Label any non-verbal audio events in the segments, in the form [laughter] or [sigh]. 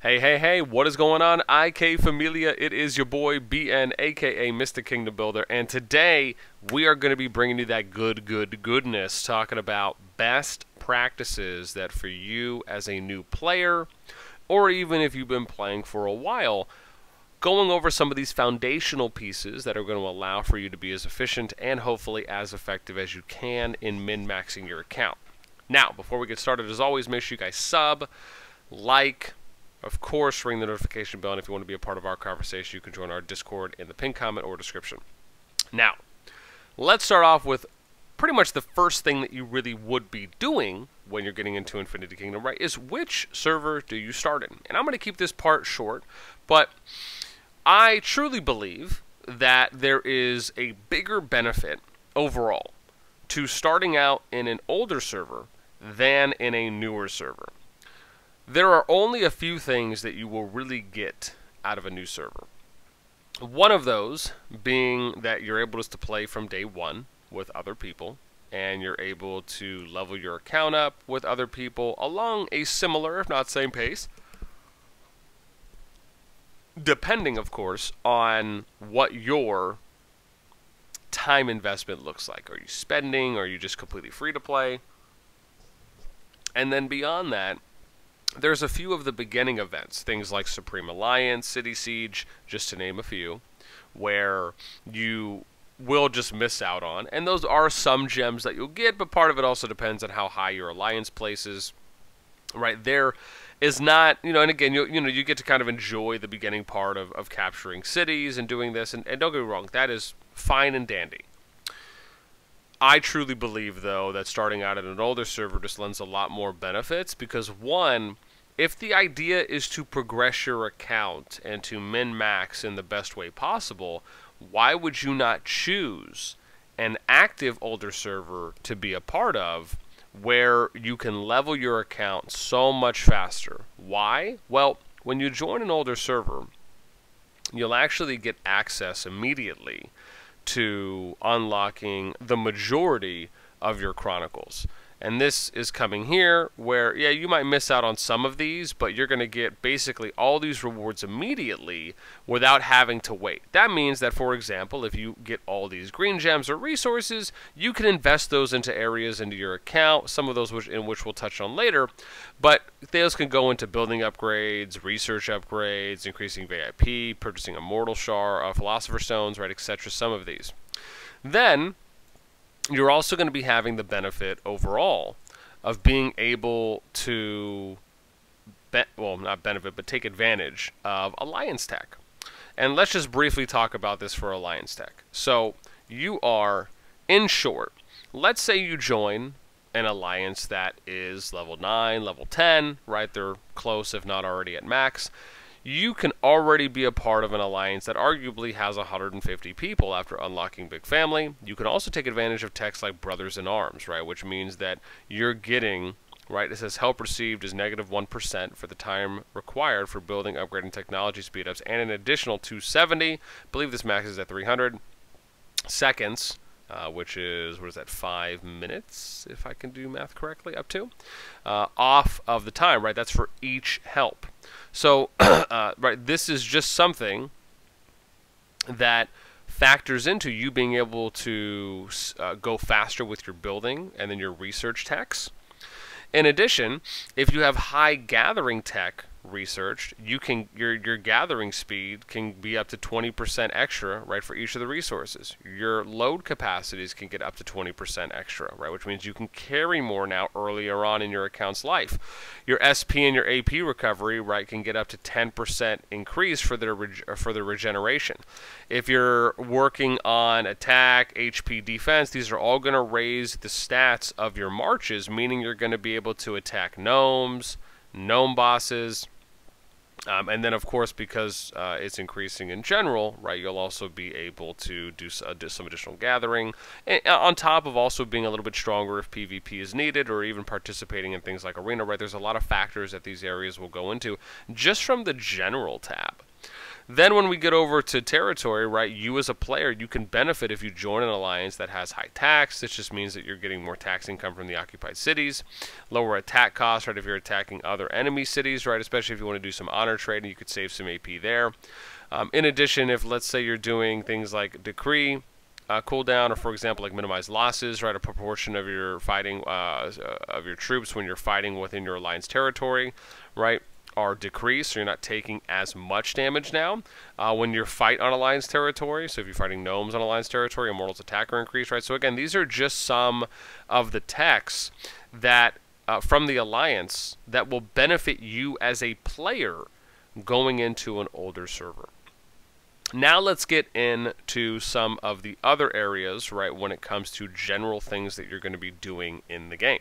Hey, hey, hey, what is going on? IK Familia, it is your boy BN, aka Mr. Kingdom Builder, and today we are going to be bringing you that good, good, goodness, talking about best practices that for you as a new player, or even if you've been playing for a while, going over some of these foundational pieces that are going to allow for you to be as efficient and hopefully as effective as you can in min maxing your account. Now, before we get started, as always, make sure you guys sub, like, of course, ring the notification bell, and if you want to be a part of our conversation, you can join our Discord in the pinned comment or description. Now, let's start off with pretty much the first thing that you really would be doing when you're getting into Infinity Kingdom, right, is which server do you start in? And I'm going to keep this part short, but I truly believe that there is a bigger benefit overall to starting out in an older server than in a newer server. There are only a few things that you will really get out of a new server. One of those being that you're able to play from day one with other people, and you're able to level your account up with other people along a similar, if not same pace. Depending, of course, on what your time investment looks like. Are you spending? Are you just completely free to play? And then beyond that, there's a few of the beginning events, things like Supreme Alliance, City Siege, just to name a few, where you will just miss out on. And those are some gems that you'll get, but part of it also depends on how high your alliance places. Right there is not, you know, and again, you you know, you get to kind of enjoy the beginning part of, of capturing cities and doing this, and, and don't get me wrong, that is fine and dandy. I truly believe, though, that starting out at an older server just lends a lot more benefits because, one, if the idea is to progress your account and to min max in the best way possible, why would you not choose an active older server to be a part of where you can level your account so much faster? Why? Well, when you join an older server, you'll actually get access immediately to unlocking the majority of your chronicles. And this is coming here where, yeah, you might miss out on some of these, but you're going to get basically all these rewards immediately without having to wait. That means that, for example, if you get all these green gems or resources, you can invest those into areas into your account, some of those which, in which we'll touch on later, but those can go into building upgrades, research upgrades, increasing VIP, purchasing Immortal Shard, uh, Philosopher Stones, right, etc. Some of these. Then, you're also going to be having the benefit overall of being able to, be- well, not benefit, but take advantage of Alliance Tech. And let's just briefly talk about this for Alliance Tech. So, you are, in short, let's say you join an alliance that is level 9, level 10, right? They're close, if not already at max you can already be a part of an alliance that arguably has 150 people after unlocking Big Family. You can also take advantage of techs like Brothers in Arms, right? Which means that you're getting, right? It says help received is negative 1 for the time required for building, upgrading technology speedups, and an additional 270. I believe this maxes at 300 seconds. Uh, which is what is that five minutes if I can do math correctly up to uh, off of the time right that's for each help so, [clears throat] uh, right, this is just something that factors into you being able to uh, go faster with your building and then your research techs. In addition, if you have high gathering tech, researched, you can your your gathering speed can be up to 20% extra, right, for each of the resources. Your load capacities can get up to 20% extra, right, which means you can carry more now earlier on in your account's life. Your SP and your AP recovery, right, can get up to 10% increase for their for their regeneration. If you're working on attack, HP, defense, these are all going to raise the stats of your marches, meaning you're going to be able to attack gnomes, gnome bosses, um, and then, of course, because uh, it's increasing in general, right, you'll also be able to do, uh, some additional gathering, and, on top of also being a little bit stronger if PvP is needed, or even participating in things like Arena, right? There's a lot of factors that these areas will go into just from the general tab. Then when we get over to territory, right, you as a player, you can benefit if you join an alliance that has high tax. This just means that you're getting more tax income from the occupied cities, lower attack costs, right, if you're attacking other enemy cities, right, especially if you want to do some honor trading, you could save some AP there. Um, in addition, if let's say you're doing things like decree, uh, cooldown, or for example, like minimize losses, right? A proportion of your fighting uh, of your troops when you're fighting within your alliance territory, right? Are decreased, so you're not taking as much damage now. Uh, when you fight on Alliance territory, so if you're fighting gnomes on Alliance territory, Immortals attack are increased, right? So again, these are just some of the techs that uh, from the Alliance that will benefit you as a player going into an older server. Now let's get into some of the other areas, right, when it comes to general things that you're going to be doing in the game.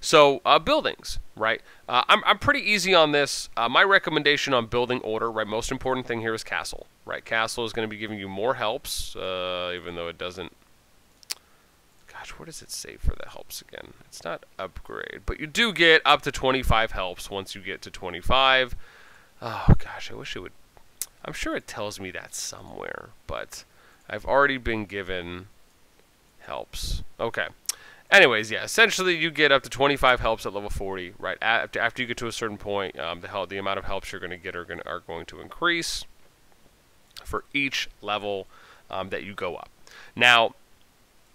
So uh, buildings, right? Uh, I'm, I'm pretty easy on this. Uh, my recommendation on building order, right? Most important thing here is castle, right? Castle is going to be giving you more helps, uh, even though it doesn't. Gosh, what does it say for the helps again? It's not upgrade, but you do get up to 25 helps once you get to 25. Oh gosh, I wish it would. I'm sure it tells me that somewhere, but I've already been given helps. Okay. Anyways, yeah, essentially you get up to 25 helps at level 40, right? After, after you get to a certain point, um, the, help, the amount of helps you're going to get are going, are going to increase for each level um, that you go up. Now,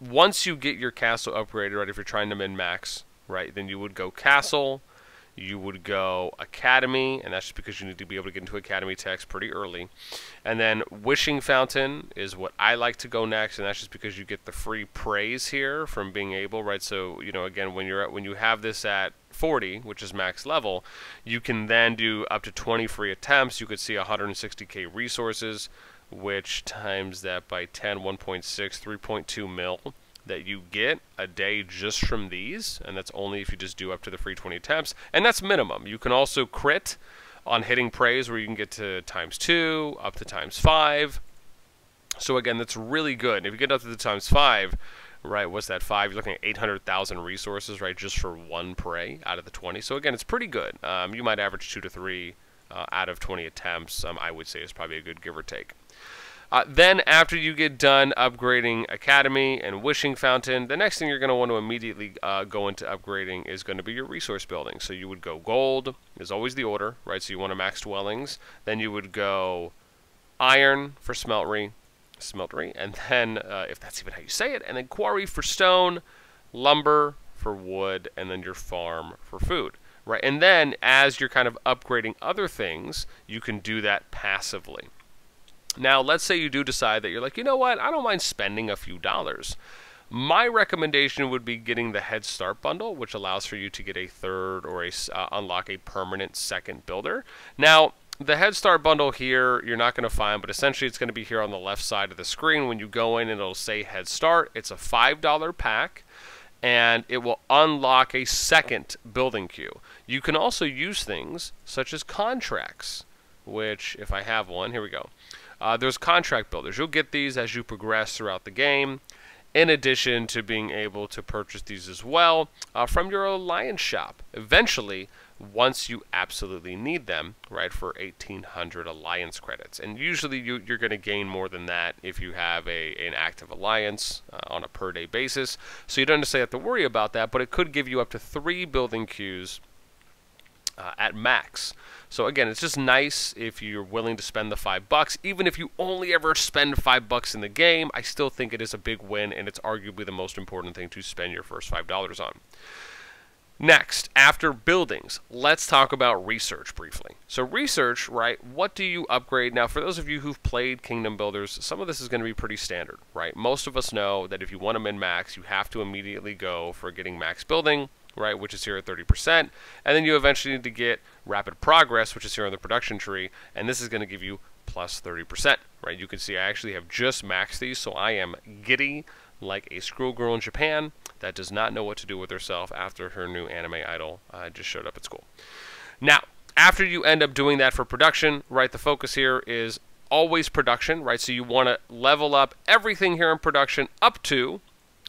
once you get your castle upgraded, right, if you're trying to min-max, right, then you would go castle, you would go Academy, and that's just because you need to be able to get into Academy tech pretty early. And then Wishing Fountain is what I like to go next, and that's just because you get the free praise here from being able, right? So, you know, again, when you're at, when you have this at 40, which is max level, you can then do up to 20 free attempts. You could see 160k resources, which times that by 10, 1.6, 3.2 mil that you get a day just from these, and that's only if you just do up to the free 20 attempts, and that's minimum. You can also crit on hitting praise where you can get to times 2, up to times 5. So again, that's really good. If you get up to the times 5, right, what's that, 5? You're looking at 800,000 resources, right, just for one pray out of the 20. So again, it's pretty good. Um, you might average 2 to 3 uh, out of 20 attempts, um, I would say is probably a good give or take. Uh, then, after you get done upgrading Academy and Wishing Fountain, the next thing you're going to want to immediately uh, go into upgrading is going to be your resource building. So you would go gold, is always the order, right? So you want to max dwellings. Then you would go iron for smeltery, smeltery, and then, uh, if that's even how you say it, and then quarry for stone, lumber for wood, and then your farm for food. Right, and then as you're kind of upgrading other things, you can do that passively. Now, let's say you do decide that you're like, you know what, I don't mind spending a few dollars. My recommendation would be getting the Head Start bundle, which allows for you to get a third or a, uh, unlock a permanent second builder. Now, the Head Start bundle here, you're not going to find, but essentially it's going to be here on the left side of the screen. When you go in, and it'll say Head Start. It's a $5 pack, and it will unlock a second building queue. You can also use things such as contracts, which, if I have one, here we go. Uh, there's contract builders. You'll get these as you progress throughout the game, in addition to being able to purchase these as well uh, from your Alliance shop. Eventually, once you absolutely need them, right, for 1800 Alliance credits. And usually you, are going to gain more than that if you have a, an active Alliance uh, on a per day basis. So you don't necessarily have to worry about that, but it could give you up to three building queues uh, at max. So again, it's just nice if you're willing to spend the five bucks. Even if you only ever spend five bucks in the game, I still think it is a big win, and it's arguably the most important thing to spend your first five dollars on. Next, after buildings, let's talk about research briefly. So research, right, what do you upgrade? Now, for those of you who've played Kingdom Builders, some of this is going to be pretty standard, right? Most of us know that if you want to min-max, you have to immediately go for getting max building, right, which is here at 30%. And then you eventually need to get rapid progress, which is here on the production tree, and this is going to give you plus 30%, right? You can see I actually have just maxed these, so I am giddy like a schoolgirl girl in Japan that does not know what to do with herself after her new anime idol uh, just showed up at school. Now, after you end up doing that for production, right, the focus here is always production, right? So you want to level up everything here in production up to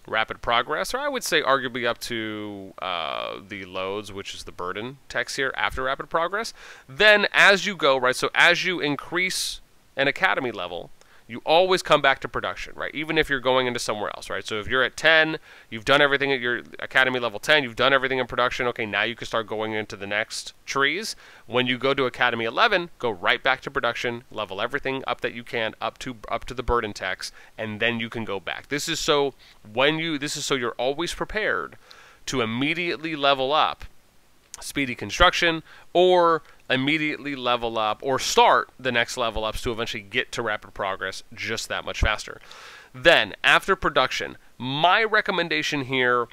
rapid progress, or I would say arguably up to uh, the loads, which is the burden tech here after rapid progress. Then as you go, right, so as you increase an academy level, you always come back to production, right? Even if you're going into somewhere else, right? So if you're at 10, you've done everything at your academy level 10, you've done everything in production, okay, now you can start going into the next trees. When you go to academy 11, go right back to production, level everything up that you can up to up to the burden tax, and then you can go back. This is so when you this is so you're always prepared to immediately level up speedy construction or immediately level up or start the next level ups to eventually get to rapid progress just that much faster. Then, after production, my recommendation here,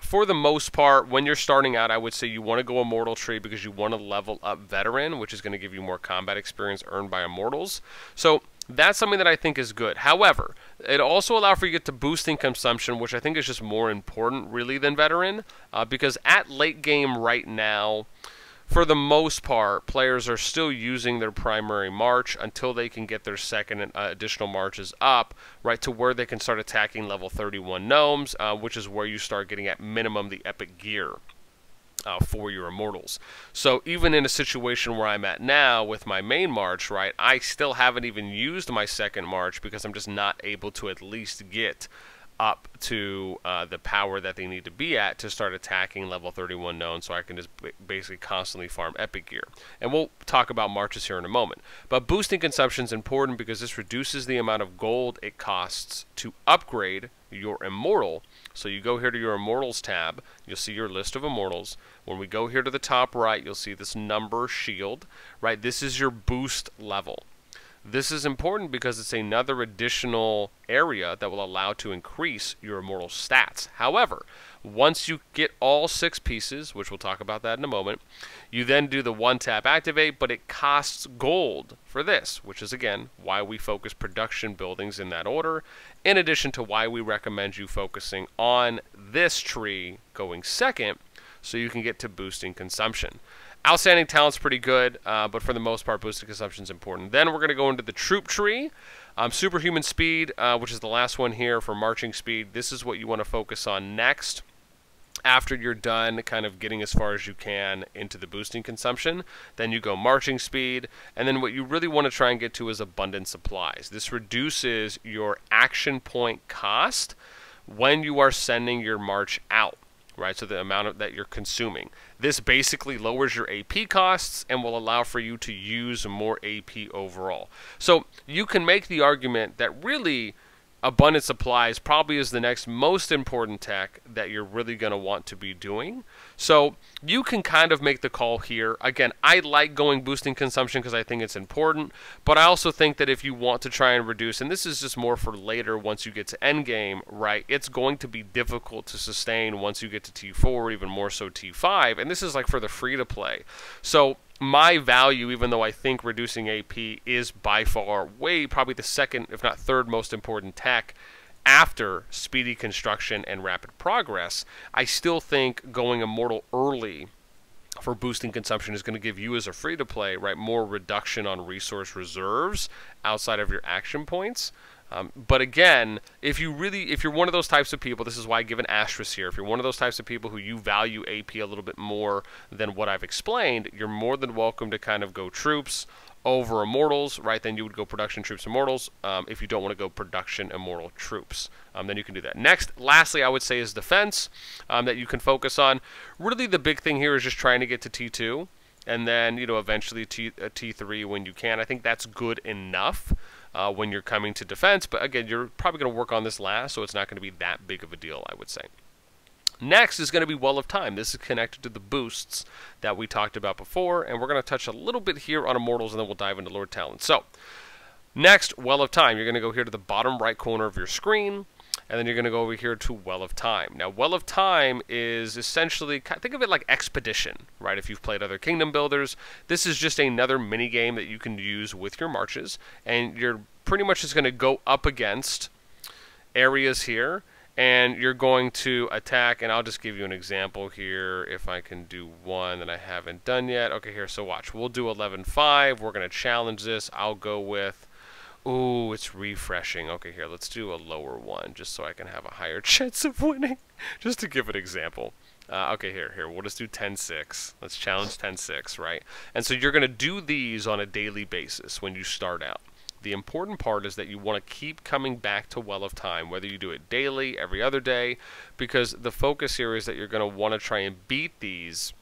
for the most part, when you're starting out, I would say you want to go Immortal Tree because you want to level up Veteran, which is going to give you more combat experience earned by Immortals. So, that's something that I think is good. However, it also allows for you to get to boosting consumption, which I think is just more important, really, than veteran, uh, because at late game right now, for the most part, players are still using their primary march until they can get their second uh, additional marches up, right to where they can start attacking level 31 gnomes, uh, which is where you start getting at minimum the epic gear uh, for your immortals. So even in a situation where I'm at now with my main march, right, I still haven't even used my second march because I'm just not able to at least get up to uh, the power that they need to be at to start attacking level 31 gnome so I can just basically constantly farm epic gear. And we'll talk about marches here in a moment. But boosting consumption is important because this reduces the amount of gold it costs to upgrade your immortal. So you go here to your immortals tab, you'll see your list of immortals. When we go here to the top right, you'll see this number shield, right? This is your boost level. This is important because it's another additional area that will allow to increase your immortal stats. However, once you get all six pieces, which we'll talk about that in a moment, you then do the one tap activate, but it costs gold for this, which is again why we focus production buildings in that order, in addition to why we recommend you focusing on this tree going second so you can get to boosting consumption. Outstanding talent's pretty good, uh, but for the most part, boosted consumption is important. Then we're going to go into the troop tree. Um, superhuman speed, uh, which is the last one here for marching speed. This is what you want to focus on next after you're done kind of getting as far as you can into the boosting consumption. Then you go marching speed, and then what you really want to try and get to is abundant supplies. This reduces your action point cost when you are sending your march out right? So the amount of, that you're consuming. This basically lowers your AP costs and will allow for you to use more AP overall. So you can make the argument that really abundant supplies probably is the next most important tech that you're really going to want to be doing. So you can kind of make the call here. Again, I like going boosting consumption because I think it's important, but I also think that if you want to try and reduce, and this is just more for later once you get to endgame, right, it's going to be difficult to sustain once you get to T4, even more so T5, and this is like for the free to play. So my value, even though I think reducing AP is by far way probably the second, if not third most important tech after speedy construction and rapid progress, I still think going immortal early for boosting consumption is going to give you as a free to play right more reduction on resource reserves outside of your action points um, but again, if you really, if you're one of those types of people, this is why I give an asterisk here. If you're one of those types of people who you value AP a little bit more than what I've explained, you're more than welcome to kind of go troops over immortals, right? Then you would go production troops immortals. Um, if you don't want to go production immortal troops, um, then you can do that. Next, lastly, I would say is defense um, that you can focus on. Really, the big thing here is just trying to get to T2 and then you know eventually T, uh, T3 when you can. I think that's good enough uh, when you're coming to defense. But again, you're probably going to work on this last, so it's not going to be that big of a deal, I would say. Next is going to be Well of Time. This is connected to the boosts that we talked about before, and we're going to touch a little bit here on Immortals, and then we'll dive into Lord Talent. So, next, Well of Time. You're going to go here to the bottom right corner of your screen, and then you're going to go over here to Well of Time. Now, Well of Time is essentially, think of it like Expedition, right? If you've played other Kingdom Builders, this is just another mini game that you can use with your marches, and you're pretty much just going to go up against areas here, and you're going to attack, and I'll just give you an example here if I can do one that I haven't done yet. Okay, here, so watch. We'll do 11-5. We're going to challenge this. I'll go with Ooh, it's refreshing. Okay, here, let's do a lower one just so I can have a higher [laughs] chance of winning. just to give an example. Uh, okay, here, here, we'll just do 10-6. Let's challenge 10-6, right? And so you're going to do these on a daily basis when you start out. The important part is that you want to keep coming back to Well of Time, whether you do it daily, every other day, because the focus here is that you're going to want to try and beat these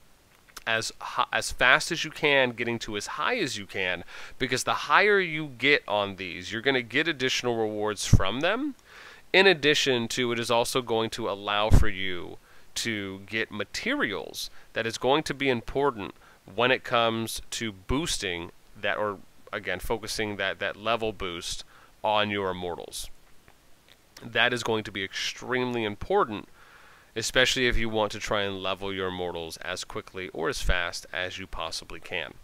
as as fast as you can, getting to as high as you can, because the higher you get on these, you're going to get additional rewards from them. In addition to, it is also going to allow for you to get materials that is going to be important when it comes to boosting that, or again, focusing that that level boost on your immortals. That is going to be extremely important especially if you want to try and level your mortals as quickly or as fast as you possibly can.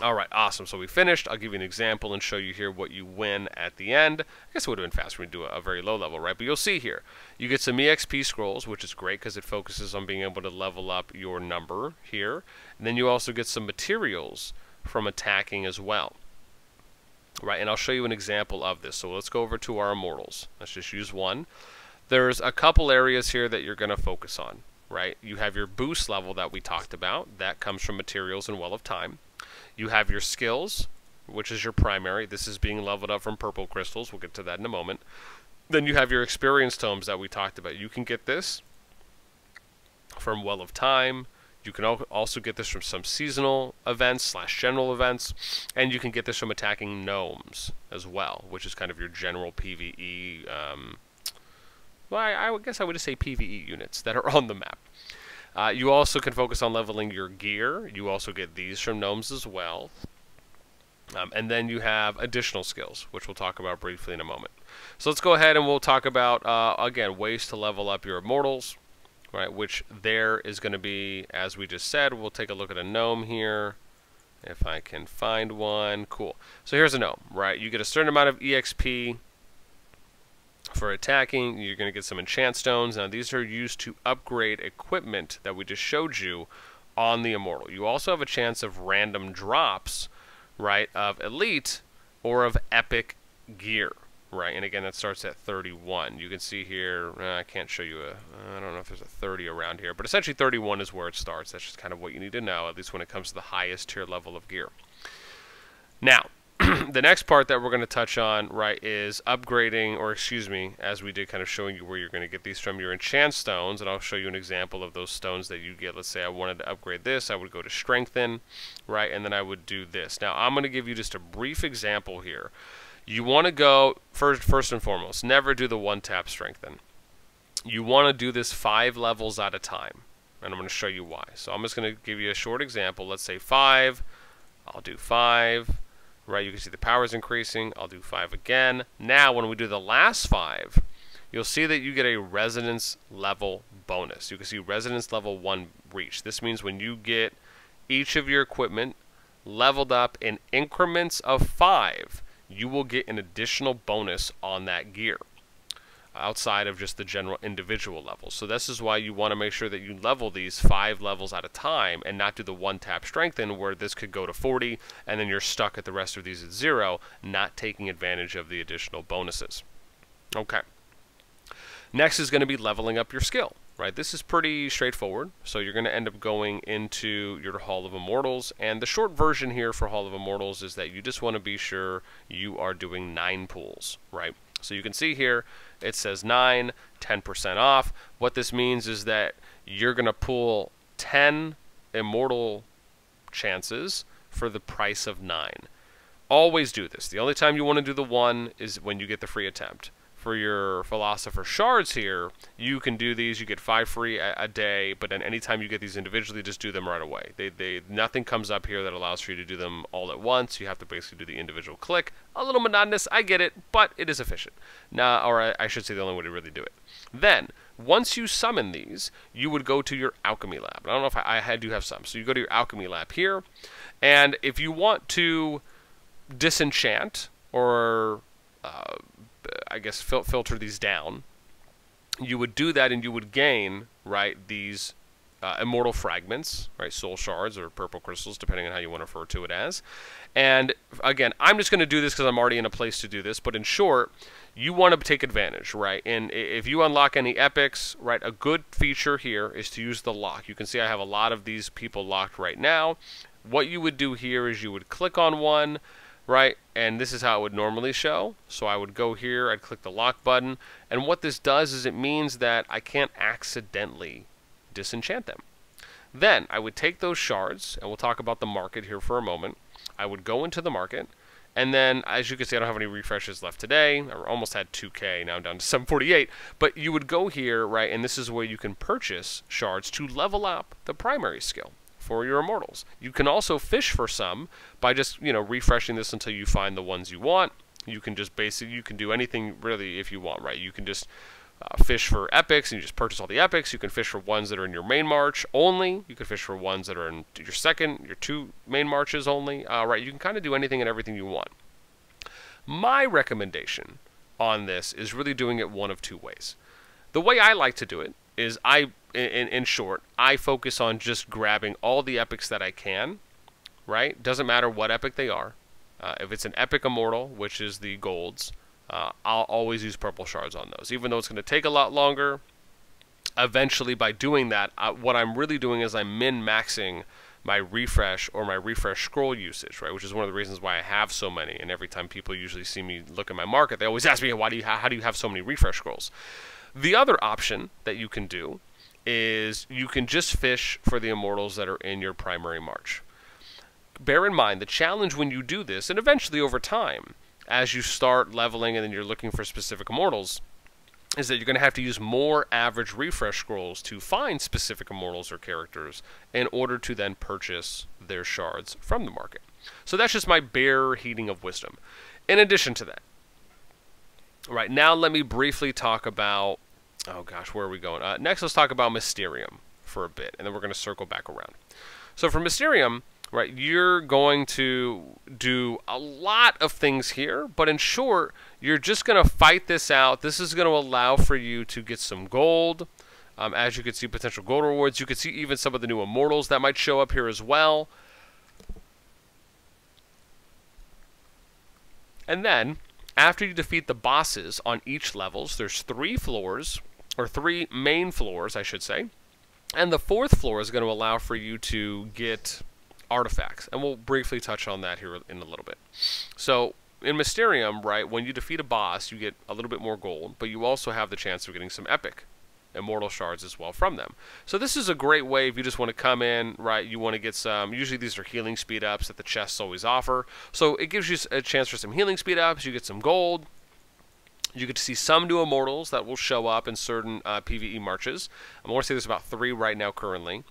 Alright, awesome. So we finished. I'll give you an example and show you here what you win at the end. I guess it would have been faster we do a, a very low level, right? But you'll see here. You get some EXP scrolls, which is great because it focuses on being able to level up your number here. And then you also get some materials from attacking as well. Right, and I'll show you an example of this. So let's go over to our immortals. Let's just use one there's a couple areas here that you're going to focus on, right? You have your boost level that we talked about. That comes from materials and Well of Time. You have your skills, which is your primary. This is being leveled up from purple crystals. We'll get to that in a moment. Then you have your experience tomes that we talked about. You can get this from Well of Time. You can also get this from some seasonal events slash general events, and you can get this from attacking gnomes as well, which is kind of your general PVE um, well, I, I guess I would just say PVE units that are [laughs] on the map. Uh, you also can focus on leveling your gear. You also get these from gnomes as well. Um, and then you have additional skills, which we'll talk about briefly in a moment. So let's go ahead and we'll talk about, uh, again, ways to level up your immortals, right, which there is going to be, as we just said, we'll take a look at a gnome here. If I can find one, cool. So here's a gnome, right? You get a certain amount of EXP for attacking, you're going to get some enchant stones. Now, these are used to upgrade equipment that we just showed you on the immortal. You also have a chance of random drops, right, of elite or of epic gear, right? And again, that starts at 31. You can see here, uh, I can't show you a, I don't know if there's a 30 around here, but essentially 31 is where it starts. That's just kind of what you need to know, at least when it comes to the highest tier level of gear. Now, [clears throat] the next part that we're going to touch on, right, is upgrading, or excuse me, as we did kind of showing you where you're going to get these from your enchant stones, and I'll show you an example of those stones that you get. Let's say I wanted to upgrade this, I would go to strengthen, right, and then I would do this. Now, I'm going to give you just a brief example here. You want to go, first, first and foremost, never do the one-tap strengthen. You want to do this five levels at a time, and I'm going to show you why. So I'm just going to give you a short example. Let's say five, I'll do five, right? You can see the power is increasing. I'll do five again. Now, when we do the last five, you'll see that you get a resonance level bonus. You can see resonance level one reach. This means when you get each of your equipment leveled up in increments of five, you will get an additional bonus on that gear outside of just the general individual level. So this is why you want to make sure that you level these five levels at a time and not do the one tap strengthen where this could go to 40 and then you're stuck at the rest of these at zero, not taking advantage of the additional bonuses. Okay. Next is going to be leveling up your skill, right? This is pretty straightforward. So you're going to end up going into your Hall of Immortals. And the short version here for Hall of Immortals is that you just want to be sure you are doing nine pools, right? So you can see here, it says 9, 10% off. What this means is that you're going to pull 10 immortal chances for the price of 9. Always do this. The only time you want to do the 1 is when you get the free attempt for your philosopher shards here, you can do these. You get five free a, a, day, but then anytime you get these individually, just do them right away. They, they nothing comes up here that allows for you to do them all at once. You have to basically do the individual click. A little monotonous, I get it, but it is efficient. Now, or I, I should say the only way to really do it. Then, once you summon these, you would go to your alchemy lab. I don't know if I, I do have some. So you go to your alchemy lab here, and if you want to disenchant or uh, I guess, fil filter these down, you would do that and you would gain, right, these uh, immortal fragments, right, soul shards or purple crystals, depending on how you want to refer to it as. And again, I'm just going to do this because I'm already in a place to do this, but in short, you want to take advantage, right? And if you unlock any epics, right, a good feature here is to use the lock. You can see I have a lot of these people locked right now. What you would do here is you would click on one, right? And this is how it would normally show. So I would go here, I'd click the lock button, and what this does is it means that I can't accidentally disenchant them. Then I would take those shards, and we'll talk about the market here for a moment. I would go into the market, and then, as you can see, I don't have any refreshes left today. I almost had 2K, now I'm down to [laughs] 748. But you would go here, right, and this is where you can purchase shards to level up the primary skill for your immortals. You can also fish for some by just, you know, refreshing this until you find the ones you want. You can just basically, you can do anything really if you want, right? You can just uh, fish for epics and you just purchase all the epics. You can fish for ones that are in your main march only. You can fish for ones that are in your second, your two main marches only. Uh, right, you can kind of do anything and everything you want. My recommendation on this is really doing it one of two ways. The way I like to do it is I, in, in short, I focus on just grabbing all the epics that I can. Right, doesn't matter what epic they are. Uh, if it's an epic immortal, which is the golds, uh, I'll always use purple shards on those. Even though it's going to take a lot longer, eventually by doing that, uh, what I'm really doing is I'm min-maxing my refresh or my refresh scroll usage, right? Which is one of the reasons why I have so many. And every time people usually see me look at my market, they always ask me, "Why do you? How do you have so many refresh scrolls?" The other option that you can do is you can just fish for the immortals that are in your primary march. Bear in mind the challenge when you do this, and eventually over time, as you start leveling and then you're looking for specific immortals is that you're going to have to use more average refresh scrolls to find specific immortals or characters in order to then purchase their shards from the market. So that's just my bare heating of wisdom. In addition to that, right now let me briefly talk about. Oh gosh, where are we going? Uh, next, let's talk about Mysterium for a bit, and then we're going to circle back around. So for Mysterium, right? You're going to do a lot of things here, but in short, you're just going to fight this out. This is going to allow for you to get some gold. Um, as you can see, potential gold rewards. You can see even some of the new immortals that might show up here as well. And then, after you defeat the bosses on each levels, there's three floors, or three main floors, I should say. And the fourth floor is going to allow for you to get artifacts, and we'll briefly touch on that here in a little bit. So in Mysterium, right, when you defeat a boss, you get a little bit more gold, but you also have the chance of getting some epic immortal shards as well from them. So this is a great way if you just want to come in, right, you want to get some, usually these are healing speed ups that the chests always offer. So it gives you a chance for some healing speed ups, you get some gold, you get to see some new immortals that will show up in certain uh, PvE marches. I'm going to say there's about three right now currently.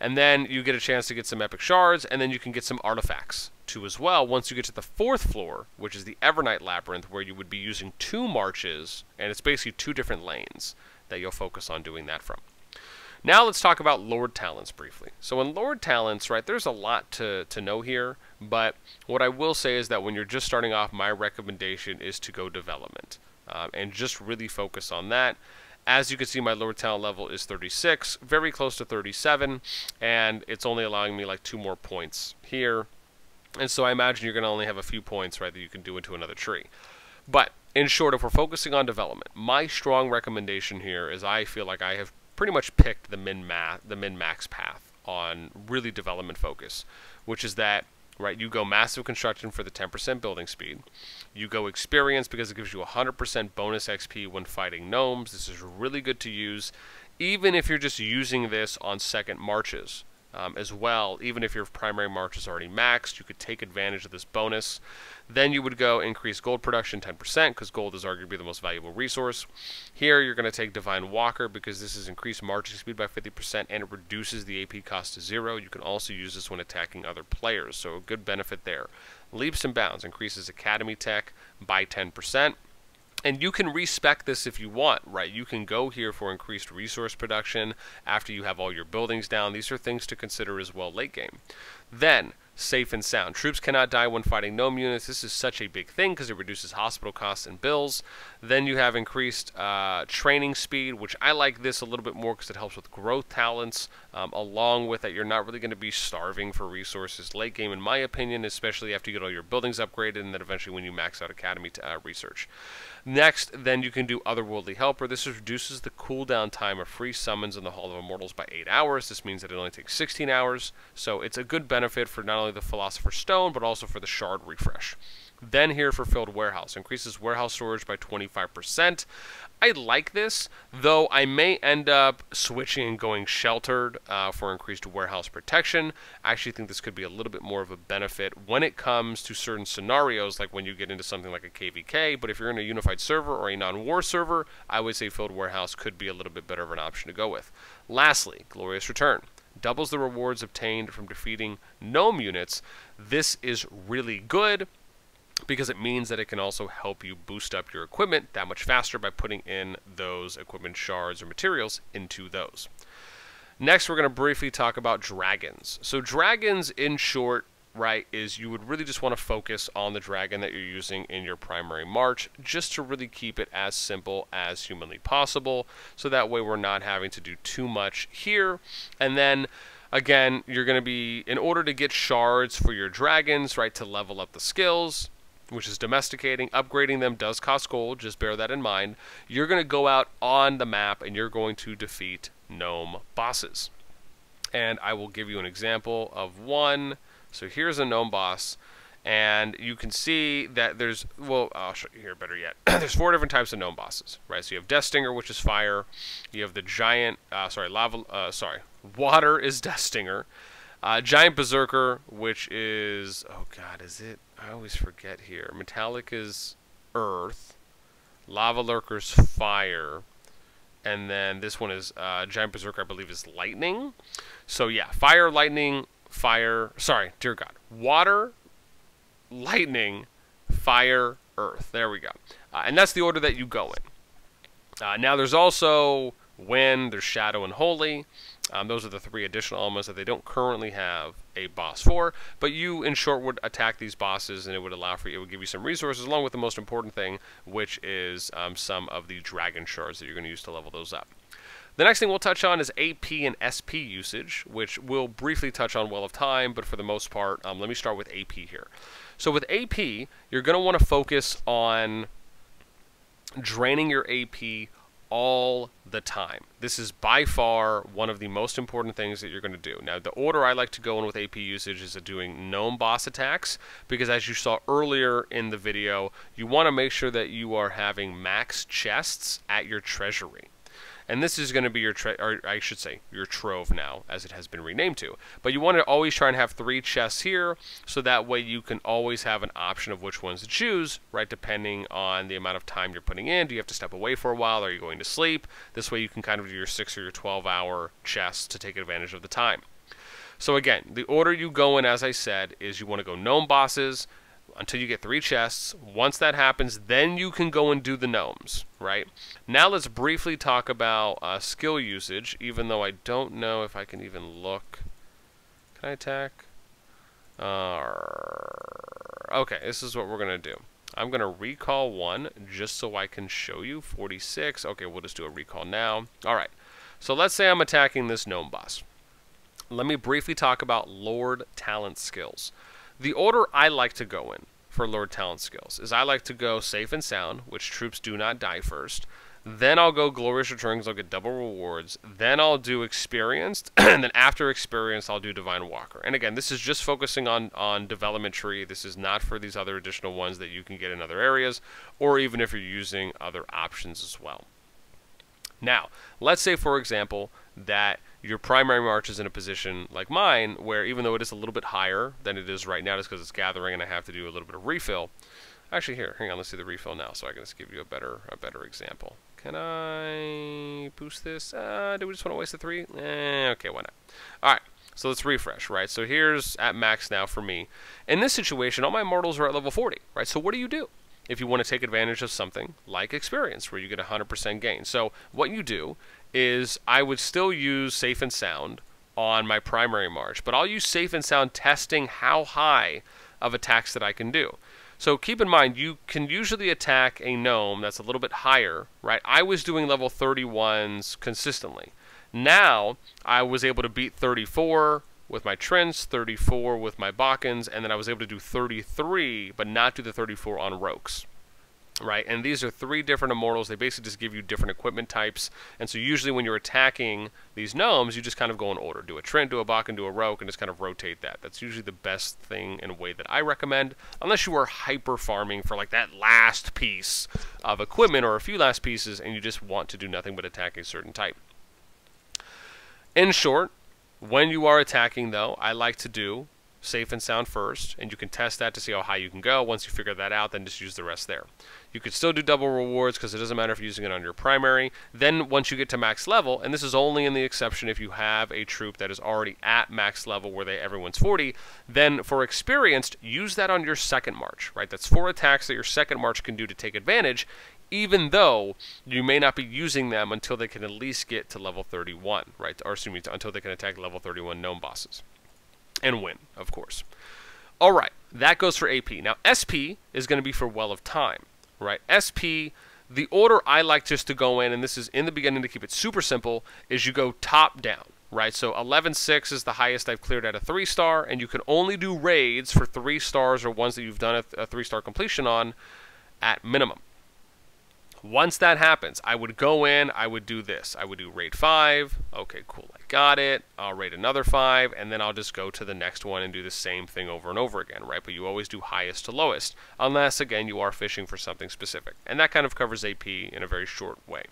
And then you get a chance to get some epic shards, and then you can get some artifacts too as well once you get to the fourth floor, which is the Evernight Labyrinth, where you would be using two marches, and it's basically two different lanes that you'll focus on doing that from. Now let's talk about Lord Talents briefly. So in Lord Talents, right, there's a lot to, to know here, but what I will say is that when you're just starting off, my recommendation is to go development um, and just really focus on that. As you can see, my Lord Talent level is 36, very close to 37, and it's only allowing me like two more points here. And so I imagine you're going to only have a few points, right, that you can do into another tree. But in short, if we're focusing on development, my strong recommendation here is I feel like I have pretty much picked the min the min max path on really development focus, which is that right? You go massive construction for the 10% building speed. You go experience because it gives you 100% bonus XP when fighting gnomes. This is really good to use, even if you're just using this on second marches um, as well. Even if your primary march is already maxed, you could take advantage of this bonus. Then you would go increase gold production 10% because gold is arguably the most valuable resource. Here you're going to take Divine Walker because this is increased marching speed by 50% and it reduces the AP cost to zero. You can also use this when attacking other players, so a good benefit there. Leaps and Bounds increases Academy Tech by 10%. And you can respec this if you want, right? You can go here for increased resource production after you have all your buildings down. These are things to consider as well late game. Then, safe and sound. Troops cannot die when fighting gnome units. This is such a big thing because it reduces hospital costs and bills. Then you have increased uh, training speed, which I like this a little bit more because it helps with growth talents Um, along with that, you're not really going to be starving for resources late game, in my opinion, especially after you get all your buildings upgraded and then eventually when you max out Academy to, uh, research. Next, then you can do Otherworldly Helper. This reduces the cooldown time of free summons in the Hall of Immortals by 8 hours. This means that it only takes 16 hours, so it's a good benefit for not only the Philosopher's Stone, but also for the Shard refresh. Then here for Filled Warehouse, increases warehouse storage by 25%. I like this, though I may end up switching and going sheltered uh, for increased warehouse protection. I actually think this could be a little bit more of a benefit when it comes to certain scenarios, like when you get into something like a KVK. But if you're in a unified server or a non-war server, I would say Filled Warehouse could be a little bit better of an option to go with. Lastly, Glorious Return doubles the rewards obtained from defeating gnome units. This is really good because it means that it can also help you boost up your equipment that much faster by putting in those equipment shards or materials into those. Next, we're going to briefly talk about dragons. So dragons, in short, right, is you would really just want to focus on the dragon that you're using in your primary march, just to really keep it as simple as humanly possible, so that way we're not having to do too much here. And then again, you're going to be, in order to get shards for your dragons, right, to level up the skills, which is domesticating. Upgrading them does cost gold, just bear that in mind. You're going to go out on the map and you're going to defeat gnome bosses. And I will give you an example of one. So here's a gnome boss. And you can see that there's, well, I'll show you here better yet. [clears throat] there's four different types of gnome bosses, right? So you have Death Stinger, which is fire. You have the giant, uh, sorry, lava, uh, sorry, water is Death Stinger. Uh, giant Berserker, which is, oh god, is it? I always forget here. Metallica's Earth. Lava Lurker's Fire. And then this one is uh, Giant Berserker, I believe, is Lightning. So yeah, Fire, Lightning, Fire. Sorry, dear God. Water, Lightning, Fire, Earth. There we go. Uh, and that's the order that you go in. Uh, now there's also Wind, there's Shadow, and Holy. Um, those are the three additional elements that they don't currently have a boss for, but you, in short, would attack these bosses, and it would allow for you, it would give you some resources, along with the most important thing, which is um, some of the dragon shards that you're going to use to level those up. The next thing we'll touch on is AP and SP usage, which we'll briefly touch on well of time, but for the most part, um, let me start with AP here. So with AP, you're going to want to focus on draining your AP all the time. This is by far one of the most important things that you're going to do. Now, the order I like to go in with AP usage is doing gnome boss attacks because as you saw earlier in the video, you want to make sure that you are having max chests at your treasury and this is going to be your, or I should say, your trove now, as it has been renamed to. But you want to always try and have three chests here, so that way you can always have an option of which ones to choose, right, depending on the amount of time you're putting in. Do you have to step away for a while? Are you going to sleep? This way you can kind of do your 6 or your 12 hour chests to take advantage of the time. So again, the order you go in, as I said, is you want to go gnome bosses, until you get three chests. Once that happens, then you can go and do the gnomes, right? Now let's briefly talk about uh, skill usage, even though I don't know if I can even look. Can I attack? Uh, okay, this is what we're going to do. I'm going to recall one just so I can show you. 46. Okay, we'll just do a recall now. All right. So let's say I'm attacking this gnome boss. Let me briefly talk about Lord Talent skills. The order I like to go in for Lord Talent skills is I like to go safe and sound, which troops do not die first. Then I'll go glorious returns. I'll get double rewards. Then I'll do experienced, [clears throat] and then after experienced, I'll do divine walker. And again, this is just focusing on on development tree. This is not for these other additional ones that you can get in other areas, or even if you're using other options as well. Now, let's say for example that your primary march is in a position like mine, where even though it is a little bit higher than it is right now, just because it's gathering and I have to do a little bit of refill. Actually, here, hang on, let's see the refill now, so I can just give you a better a better example. Can I boost this? Uh, do we just want to waste the three? Eh, okay, why not? All right. So let's refresh, right? So here's at max now for me. In this situation, all my mortals are at level 40, right? So what do you do? If you want to take advantage of something like experience, where you get 100% gain. So what you do is I would still use safe and sound on my primary march, but I'll use safe and sound testing how high of attacks that I can do. So keep in mind, you can usually attack a gnome that's a little bit higher, right? I was doing level 31s consistently. Now I was able to beat 34 with my Trents, 34 with my Bakans, and then I was able to do 33, but not do the 34 on Rokes right? And these are three different immortals. They basically just give you different equipment types. And so usually when you're attacking these gnomes, you just kind of go in order. Do a Trent, do a Bakan, do a Roke, and just kind of rotate that. That's usually the best thing in a way that I recommend, unless you are hyper farming for like that last piece of equipment or a few last pieces, and you just want to do nothing but attack a certain type. In short, when you are attacking, though, I like to do safe and sound first, and you can test that to see how high you can go. Once you figure that out, then just use the rest there. You could still do double rewards because it doesn't matter if you're using it on your primary. Then once you get to max level, and this is only in the exception if you have a troop that is already at max level where they everyone's 40, then for experienced, use that on your second march, right? That's four attacks that your second march can do to take advantage, even though you may not be using them until they can at least get to level 31, right? Or excuse me, until they can attack level 31 gnome bosses and win, of course. All right, that goes for AP. Now, SP is going to be for Well of Time, right? SP, the order I like just to go in, and this is in the beginning to keep it super simple, is you go top down, right? So 11.6 is the highest I've cleared at a 3-star, and you can only do raids for 3 stars or ones that you've done a 3-star completion on at minimum. Once that happens, I would go in, I would do this. I would do raid 5. Okay, cool, I got it. I'll raid another 5, and then I'll just go to the next one and do the same thing over and over again, right? But you always do highest to lowest, unless, again, you are fishing for something specific. And that kind of covers AP in a very short way.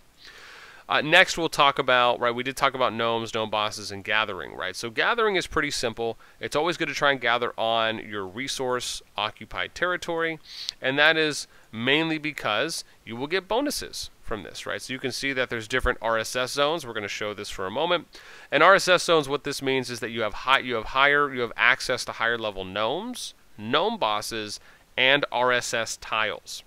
Uh, next, we'll talk about, right, we did talk about gnomes, gnome bosses, and gathering, right? So gathering is pretty simple. It's always good to try and gather on your resource occupied territory, and that is mainly because you will get bonuses from this, right? So you can see that there's different RSS zones. We're going to show this for a moment. And RSS zones, what this means is that you have high, you have higher, you have access to higher level gnomes, gnome bosses, and RSS tiles.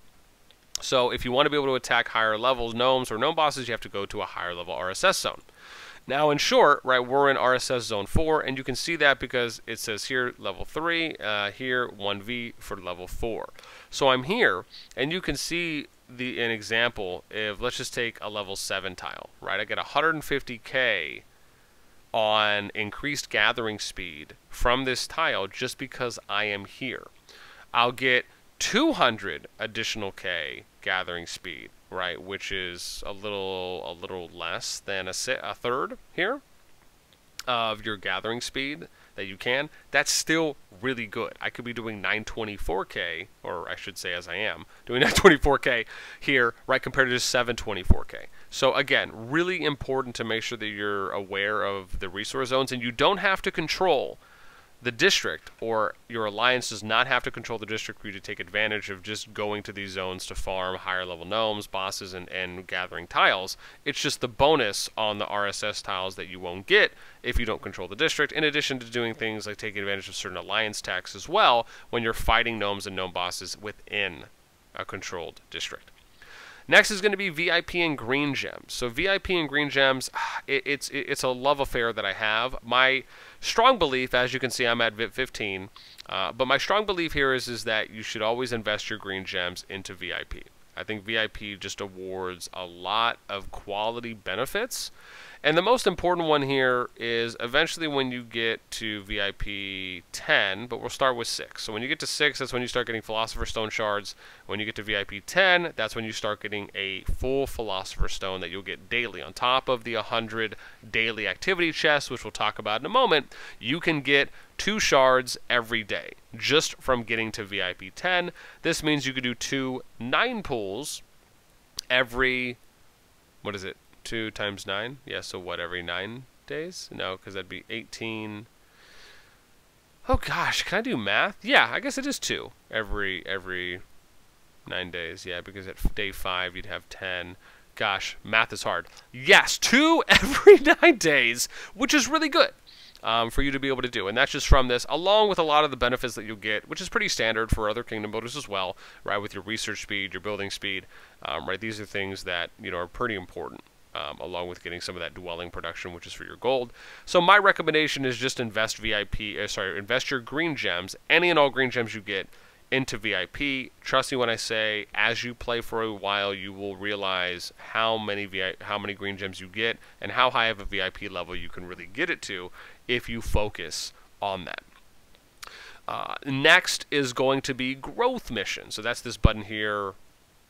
So if you want to be able to attack higher levels gnomes or gnome bosses, you have to go to a higher level RSS zone. Now, in short, right, we're in RSS zone 4, and you can see that because it says here level 3, uh, here 1V for level 4. So I'm here, and you can see the an example if let's just take a level 7 tile, right? I get 150k on increased gathering speed from this tile just because I am here. I'll get 200 additional K gathering speed, right, which is a little a little less than a, a third here of your gathering speed that you can. That's still really good. I could be doing 924K, or I should say as I am, doing [laughs] 924K here, right, compared to just 724K. So again, really important to make sure that you're aware of the resource zones, and you don't have to control the district or your alliance does not have to control the district for you to take advantage of just going to these zones to farm higher level gnomes, bosses, and, and gathering tiles. It's just the bonus on the RSS tiles that you won't get if you don't control the district, in addition to doing things like taking advantage of certain alliance techs as well when you're fighting gnomes and gnome bosses within a controlled district. Next is going to be VIP and Green Gems. So VIP and Green Gems, it, it's it, it's a love affair that I have. My strong belief, as you can see, I'm at VIP 15. Uh, but my strong belief here is is that you should always invest your Green Gems into VIP. I think VIP just awards a lot of quality benefits and the most important one here is eventually when you get to VIP 10, but we'll start with 6. So when you get to 6, that's when you start getting Philosopher's Stone shards. When you get to VIP 10, that's when you start getting a full Philosopher's Stone that you'll get daily. On top of the 100 daily activity chests, which we'll talk about in a moment, you can get two shards every day just from getting to VIP 10. This means you could do two 9 pulls every, what is it, 2 times 9? Yeah, so what, every 9 days? No, because that'd be 18. Oh gosh, can I do math? Yeah, I guess it is 2 every every 9 days. Yeah, because at day 5 you'd have 10. Gosh, math is hard. Yes, 2 [laughs] every 9 days, which is really good. Um, for you to be able to do. And that's just from this, along with a lot of the benefits that you'll get, which is pretty standard for other kingdom builders as well, right? With your research speed, your building speed, um, right? These are things that you know are pretty important um, along with getting some of that dwelling production, which is for your gold. So my recommendation is just invest VIP, uh, sorry, invest your green gems, any and all green gems you get, into VIP. Trust me when I say, as you play for a while, you will realize how many VI, how many green gems you get and how high of a VIP level you can really get it to if you focus on that. Uh, next is going to be growth mission. So that's this button here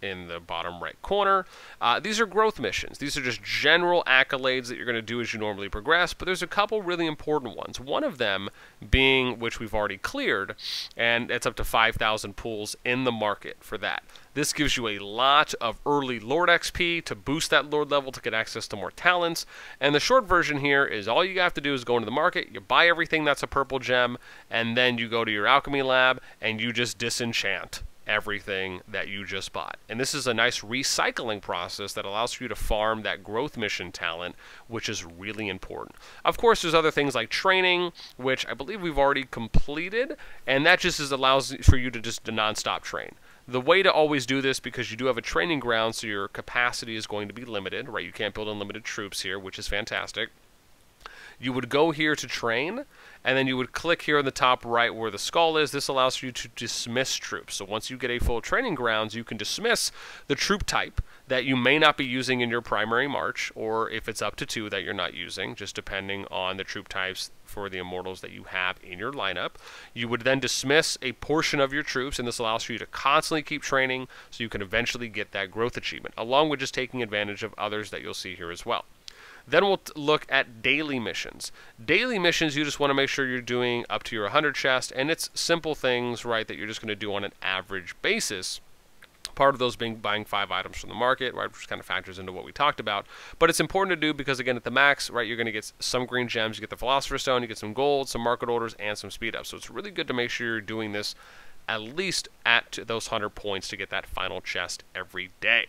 in the bottom right corner. Uh, these are growth missions. These are just general accolades that you're going to do as you normally progress, but there's a couple really important ones. One of them being, which we've already cleared, and it's up to 5,000 pools in the market for that. This gives you a lot of early Lord XP to boost that Lord level to get access to more talents. And the short version here is all you have to do is go into the market, you buy everything that's a purple gem, and then you go to your alchemy lab and you just disenchant everything that you just bought. And this is a nice recycling process that allows for you to farm that growth mission talent, which is really important. Of course, there's other things like training, which I believe we've already completed, and that just is, allows for you to just non-stop train. The way to always do this, because you do have a training ground, so your capacity is going to be limited, right? You can't build unlimited troops here, which is fantastic. You would go here to train, and then you would click here in the top right where the skull is. This allows for you to dismiss troops. So once you get a full training grounds, you can dismiss the troop type that you may not be using in your primary march, or if it's up to two that you're not using, just depending on the troop types for the immortals that you have in your lineup. You would then dismiss a portion of your troops, and this allows for you to constantly keep training so you can eventually get that growth achievement, along with just taking advantage of others that you'll see here as well. Then we'll look at daily missions. Daily missions, you just want to make sure you're doing up to your 100 chest, and it's simple things, right, that you're just going to do on an average basis. Part of those being buying five items from the market, right, which kind of factors into what we talked about. But it's important to do because, again, at the max, right, you're going to get some green gems, you get the Philosopher's Stone, you get some gold, some market orders, and some speed up. So it's really good to make sure you're doing this at least at those 100 points to get that final chest every day.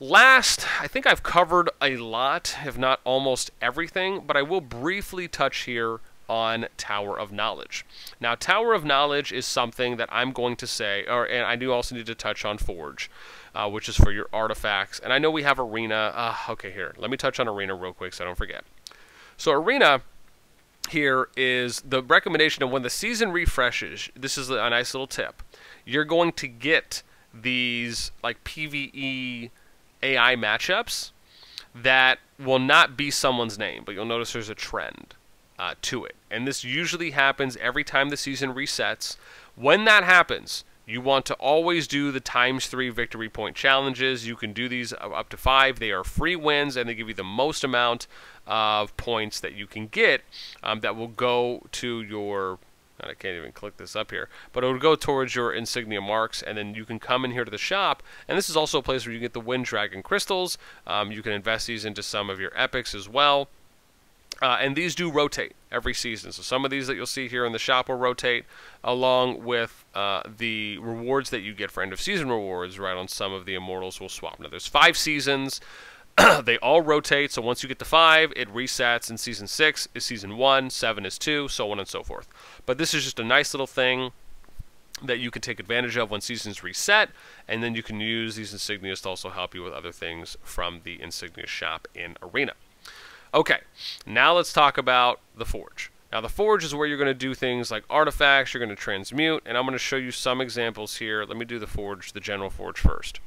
Last, I think I've covered a lot, if not almost everything, but I will briefly touch here on Tower of Knowledge. Now, Tower of Knowledge is something that I'm going to say, or and I do also need to touch on Forge, uh, which is for your artifacts. And I know we have Arena. Uh, okay, here, let me touch on Arena real quick so I don't forget. So Arena here is the recommendation of when the season refreshes. This is a nice little tip. You're going to get these like PVE AI matchups that will not be someone's name, but you'll notice there's a trend uh, to it. And this usually happens every time the season resets. When that happens, you want to always do the times three victory point challenges. You can do these up to five. They are free wins and they give you the most amount of points that you can get um, that will go to your I can't even click this up here, but it would go towards your insignia marks, and then you can come in here to the shop, and this is also a place where you get the Wind Dragon crystals. Um, you can invest these into some of your epics as well. Uh, and these do rotate every season. So some of these that you'll see here in the shop will rotate, along with uh, the rewards that you get for end of season rewards. Right on some of the immortals will swap. Now there's five seasons. [clears throat] they all rotate. So once you get to five, it resets. And season six is season one, seven is two, so on and so forth. But this is just a nice little thing that you can take advantage of when seasons reset, and then you can use these insignias to also help you with other things from the insignia shop in Arena. Okay, now let's talk about the Forge. Now the Forge is where you're going to do things like artifacts, you're going to transmute, and I'm going to show you some examples here. Let me do the Forge, the general Forge first.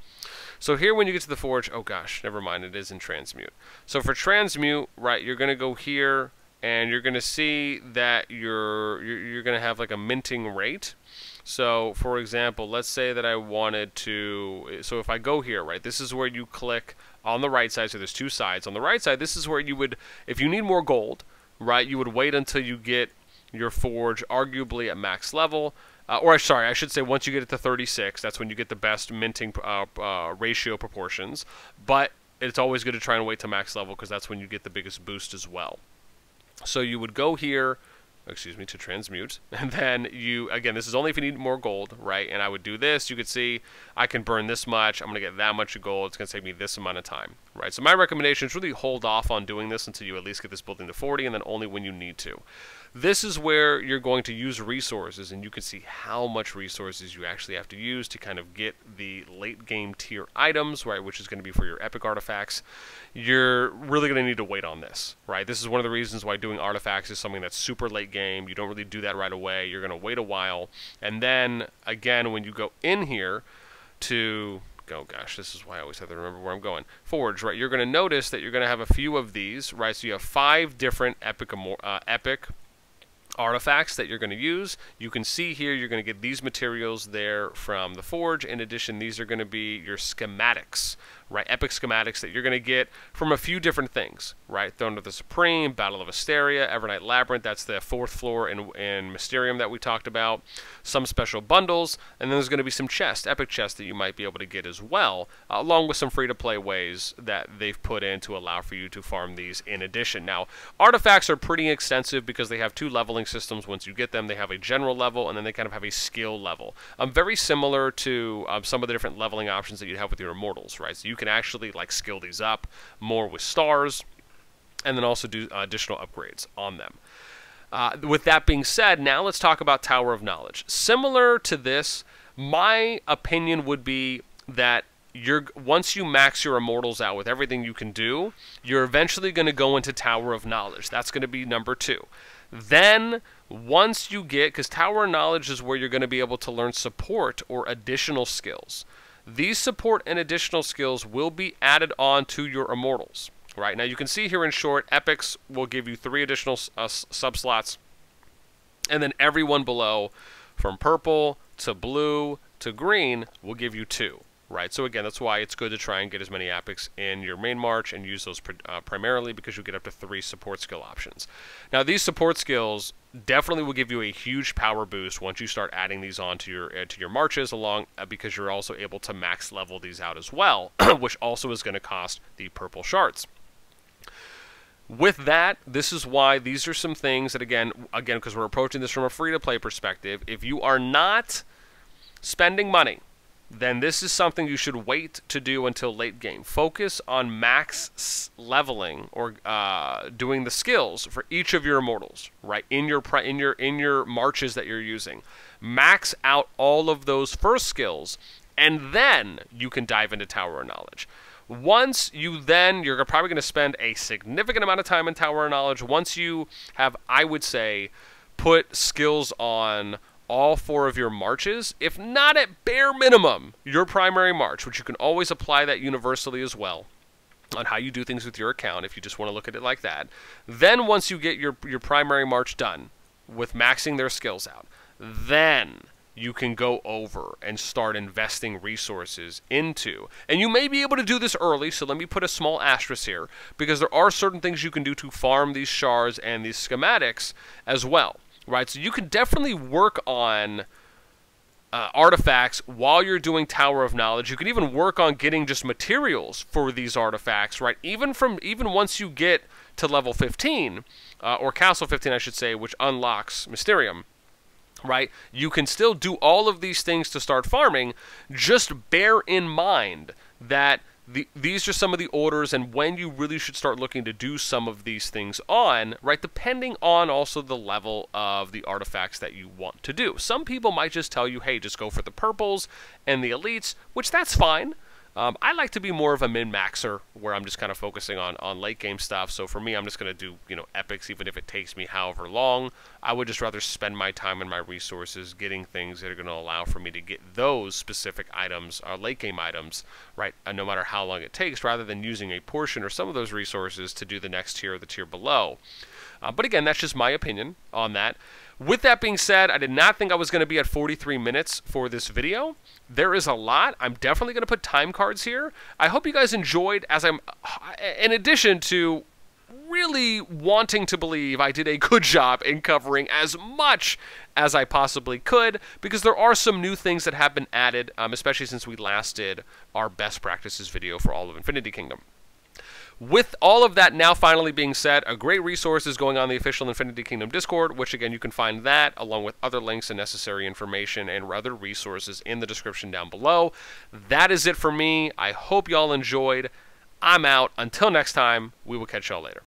So here when you get to the Forge, oh gosh, never mind, it is in transmute. So for transmute, right, you're going to go here, and you're going to see that you're, you're, going to have like a minting rate. So, for example, let's say that I wanted to, so if I go here, right, this is where you click on the right side, so there's two sides. On the right side, this is where you would, if you need more gold, right, you would wait until you get your forge arguably at max level, uh, or sorry, I should say once you get it to 36, that's when you get the best minting uh, uh, ratio proportions, but it's always good to try and wait to max level because that's when you get the biggest boost as well. So you would go here, excuse me, to transmute, [laughs] and then you, again, this is only if you need more gold, right? And I would do this. You could see I can burn this much. I'm going to get that much of gold. It's going to take me this amount of time, right? So my recommendation is really hold off on doing this until you at least get this building to 40, and then only when you need to. This is where you're going to use resources, and you can see how much resources you actually have to use to kind of get the late game tier items, right, which is going to be for your epic artifacts. You're really going to need to wait on this, right? This is one of the reasons why doing artifacts is something that's super late game. You don't really do that right away. You're going to wait a while, and then again, when you go in here to oh gosh, this is why I always have to remember where I'm going. Forge, right? You're going to notice that you're going to have a few of these, right? So you have five different epic, uh, epic artifacts that you're going to use. You can see here you're going to get these materials there from the Forge. In addition, these are going to be your schematics, right? Epic schematics that you're going to get from a few different things, right? Throne of the Supreme, Battle of Asteria, Evernight Labyrinth, that's the fourth floor in, in Mysterium that we talked about, some special bundles, and then there's going to be some chests, epic chests that you might be able to get as well, along with some free-to-play ways that they've put in to allow for you to farm these in addition. Now, artifacts are pretty extensive because they have two leveling systems. Once you get them, they have a general level, and then they kind of have a skill level. Um, very similar to um, some of the different leveling options that you have with your Immortals, right? So you can actually like skill these up more with stars and then also do uh, additional upgrades on them. Uh, with that being said, now let's talk about Tower of Knowledge. Similar to this, my opinion would be that you're once you max your immortals out with everything you can do, you're eventually going to go into Tower of Knowledge. That's going to be number two. Then once you get, because Tower of Knowledge is where you're going to be able to learn support or additional skills. These support and additional skills will be added on to your immortals. Right now, you can see here in short, epics will give you three additional uh, sub slots, and then everyone below, from purple to blue to green, will give you two right? So again, that's why it's good to try and get as many epics in your main march and use those uh, primarily because you get up to three support skill options. Now, these support skills definitely will give you a huge power boost once you start adding these onto your uh, to your marches along uh, because you're also able to max level these out as well, [clears throat] which also is going to cost the purple shards. With that, this is why these are some things that again, again, because we're approaching this from a free to play perspective. If you are not spending money then this is something you should wait to do until late game. Focus on max leveling or uh, doing the skills for each of your immortals, right? In your in your in your marches that you're using, max out all of those first skills, and then you can dive into Tower of Knowledge. Once you then, you're probably going to spend a significant amount of time in Tower of Knowledge. Once you have, I would say, put skills on all four of your marches, if not at bare minimum, your primary march, which you can always apply that universally as well on how you do things with your account if you just want to look at it like that. Then once you get your your primary march done with maxing their skills out, then you can go over and start investing resources into. And you may be able to do this early, so let me put a small asterisk here, because there are certain things you can do to farm these shards and these schematics as well right? So you can definitely work on uh, artifacts while you're doing Tower of Knowledge. You can even work on getting just materials for these artifacts, right? Even from even once you get to level 15 uh, or Castle 15, I should say, which unlocks Mysterium. Right, you can still do all of these things to start farming. Just bear in mind that the, these are some of the orders and when you really should start looking to do some of these things on, right? Depending on also the level of the artifacts that you want to do. Some people might just tell you, hey, just go for the purples and the elites, which that's fine. Um, I like to be more of a min-maxer where I'm just kind of focusing on, on late game stuff. So for me, I'm just going to do, you know, epics even if it takes me however long. I would just rather spend my time and my resources getting things that are going to allow for me to get those specific items, or uh, late game items, right, uh, no matter how long it takes, rather than using a portion or some of those resources to do the next tier or the tier below. Uh, but again, that's just my opinion on that. With that being said, I did not think I was going to be at 43 minutes for this video. There is a lot. I'm definitely going to put time cards here. I hope you guys enjoyed as I'm, in addition to really wanting to believe I did a good job in covering as much as I possibly could because there are some new things that have been added, um, especially since we last did our best practices video for all of Infinity Kingdom. With all of that now finally being said, a great resource is going on the official Infinity Kingdom Discord, which again you can find that along with other links and necessary information and other resources in the description down below. That is it for me. I hope y'all enjoyed. I'm out. Until next time, we will catch y'all later.